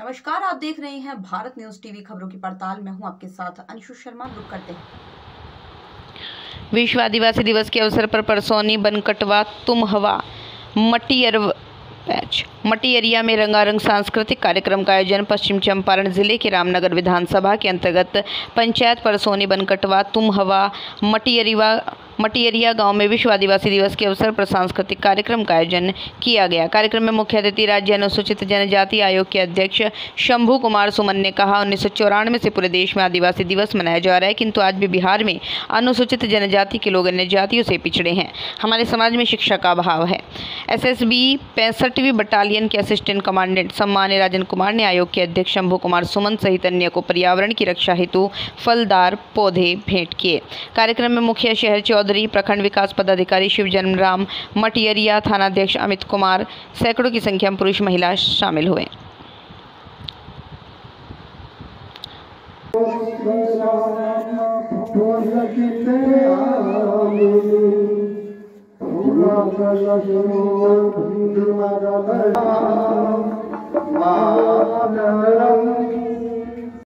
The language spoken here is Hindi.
आप देख रहे हैं भारत न्यूज़ टीवी खबरों की पड़ताल। में हूँ आपके साथ अंशु शर्मा। रुक करते हैं। विश्व आदिवासी दिवस के अवसर पर परसौनी बनकटवा तुम हवा मटियर पैच मटियरिया में रंगारंग सांस्कृतिक कार्यक्रम का आयोजन पश्चिम चंपारण ज़िले के रामनगर विधानसभा के अंतर्गत पंचायत परसोनी बनकटवा तुम हवा मटियरिवा मटियरिया गाँव में विश्व आदिवासी दिवस के अवसर पर सांस्कृतिक कार्यक्रम का आयोजन किया गया। कार्यक्रम में मुख्य अतिथि राज्य अनुसूचित जनजाति आयोग के अध्यक्ष शंभू कुमार सुमन ने कहा, उन्नीस सौ चौरानवे से पूरे देश में आदिवासी दिवस मनाया जा रहा है, किंतु आज भी बिहार में अनुसूचित जनजाति के लोग अन्य जातियों से पिछड़े हैं। हमारे समाज में शिक्षा का अभाव है। एस एस बी पैंसठवीं बटालियन के असिस्टेंट कमांडेंट सम्मान्य राजन कुमार ने आयोग के अध्यक्ष शंभू कुमार सुमन सहित अन्य को पर्यावरण की रक्षा हेतु फलदार पौधे भेंट किए। कार्यक्रम में मुखिया शहर चौधरी प्रखंड विकास पदाधिकारी शिव जन्मराम मटियरिया थानाध्यक्ष अमित कुमार, सैकड़ों की संख्या में पुरुष महिला शामिल हुए.